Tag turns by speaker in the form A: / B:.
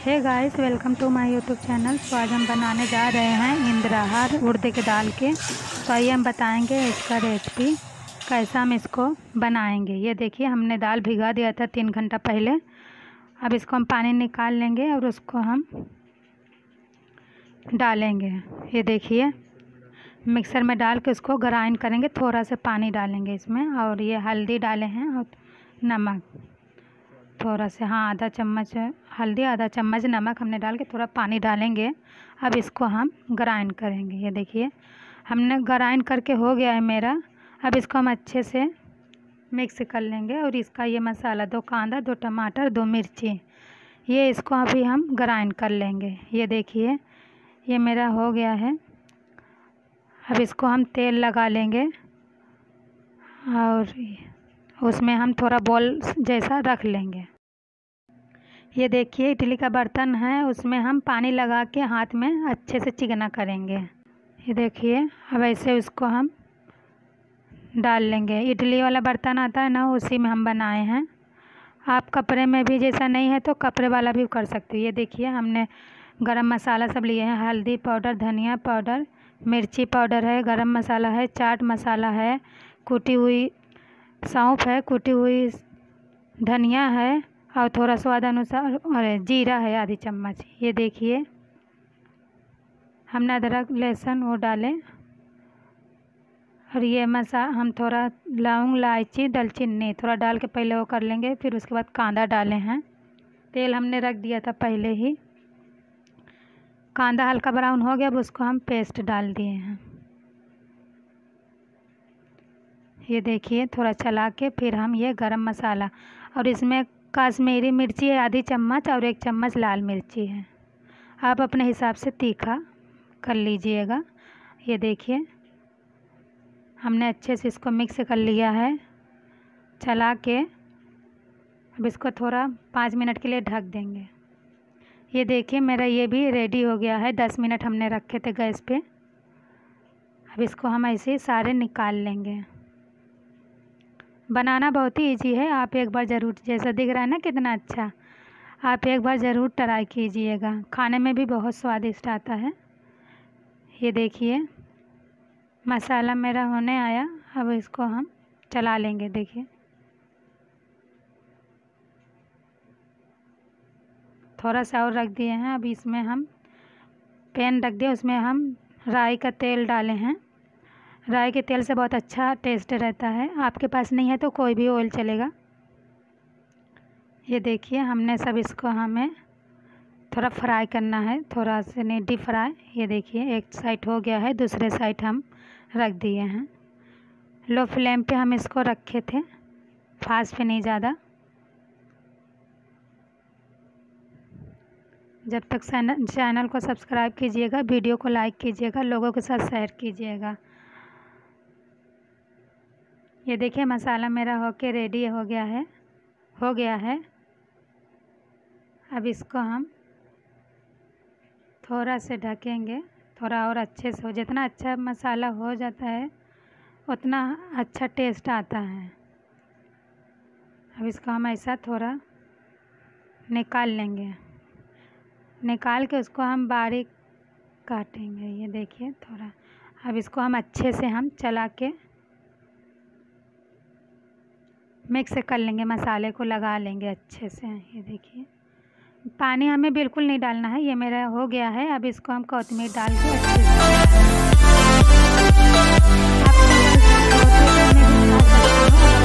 A: Hey guys welcome to my YouTube channel तो आज हम बनाने जा रहे हैं इंद्रहार उड़द के दाल के। तो आइए हम बताएँगे इसका रेसिपी कैसा हम इसको बनाएँगे। ये देखिए, हमने दाल भिगा दिया था तीन घंटा पहले। अब इसको हम पानी निकाल लेंगे और उसको हम डालेंगे। ये देखिए, मिक्सर में डाल के उसको ग्राइंड करेंगे, थोड़ा सा पानी डालेंगे इसमें। और ये हल्दी डाले हैं और नमक। थोड़ा सा हाँ आधा चम्मच हल्दी, आधा चम्मच नमक हमने डाल के थोड़ा पानी डालेंगे। अब इसको हम ग्राइंड करेंगे, ये देखिए। हमने ग्राइंड करके हो गया है मेरा। अब इसको हम अच्छे से मिक्स कर लेंगे और इसका ये मसाला, दो कांदा, दो टमाटर, दो मिर्ची, ये इसको अभी हम ग्राइंड कर लेंगे। ये देखिए, ये मेरा हो गया है। अब इसको हम तेल लगा लेंगे और उसमें हम थोड़ा बॉल जैसा रख लेंगे। ये देखिए इडली का बर्तन है, उसमें हम पानी लगा के हाथ में अच्छे से चिकना करेंगे। ये देखिए, अब ऐसे उसको हम डाल लेंगे। इडली वाला बर्तन आता है ना, उसी में हम बनाए हैं। आप कपड़े में भी, जैसा नहीं है तो कपड़े वाला भी कर सकते हो। ये देखिए, हमने गरम मसाला सब लिए हैं। हल्दी पाउडर, धनिया पाउडर, मिर्ची पाउडर है, गरम मसाला है, चाट मसाला है, कूटी हुई सौंफ है, कुटी हुई धनिया है और थोड़ा स्वाद अनुसार, और जीरा है आधी चम्मच। ये देखिए। हमने अदरक, लहसुन वो डालें। और ये मसा, हम थोड़ा लौंग, इलायची, दालचीनी थोड़ा डाल के पहले वो कर लेंगे, फिर उसके बाद कांदा डाले हैं। तेल हमने रख दिया था पहले ही। कांदा हल्का ब्राउन हो गया, अब उसको हम पेस्ट डाल दिए हैं। ये देखिए, थोड़ा चला के फिर हम ये गरम मसाला और इसमें काश्मीरी मिर्ची है आधी चम्मच और एक चम्मच लाल मिर्ची है। आप अपने हिसाब से तीखा कर लीजिएगा। ये देखिए, हमने अच्छे से इसको मिक्स कर लिया है। चला के अब इसको थोड़ा पाँच मिनट के लिए ढक देंगे। ये देखिए, मेरा ये भी रेडी हो गया है। दस मिनट हमने रखे थे गैस पे। अब इसको हम ऐसे सारे निकाल लेंगे। बनाना बहुत ही ईजी है। आप एक बार ज़रूर, जैसा दिख रहा है ना, कितना अच्छा। आप एक बार ज़रूर ट्राई कीजिएगा। खाने में भी बहुत स्वादिष्ट आता है। ये देखिए, मसाला मेरा होने आया। अब इसको हम चला लेंगे, देखिए। थोड़ा सा और रख दिए हैं। अब इसमें हम पैन रख दिए, उसमें हम राई का तेल डाले हैं। राई के तेल से बहुत अच्छा टेस्ट रहता है। आपके पास नहीं है तो कोई भी ऑयल चलेगा। ये देखिए, हमने सब इसको हमें थोड़ा फ्राई करना है। थोड़ा से नहीं डीप फ्राई ये देखिए, एक साइड हो गया है, दूसरे साइड हम रख दिए हैं। लो फ्लेम पे हम इसको रखे थे फास्ट पे नहीं ज़्यादा। जब तक चैनल को सब्सक्राइब कीजिएगा वीडियो को लाइक कीजिएगा, लोगों के साथ शेयर कीजिएगा। ये देखिए, मसाला मेरा होके रेडी हो गया है। हो गया है। अब इसको हम थोड़ा से ढकेंगे। थोड़ा और अच्छे से हो, जितना अच्छा मसाला हो जाता है, उतना अच्छा टेस्ट आता है। अब इसको हम ऐसा थोड़ा निकाल लेंगे। निकाल के उसको हम बारीक काटेंगे। ये देखिए, थोड़ा। अब इसको हम अच्छे से हम चला के मिक्स कर लेंगे, मसाले को लगा लेंगे अच्छे से। ये देखिए। पानी हमें बिल्कुल नहीं डालना है, ये मेरा हो गया है। अब इसको हम कोतमीर डाल के अच्छे से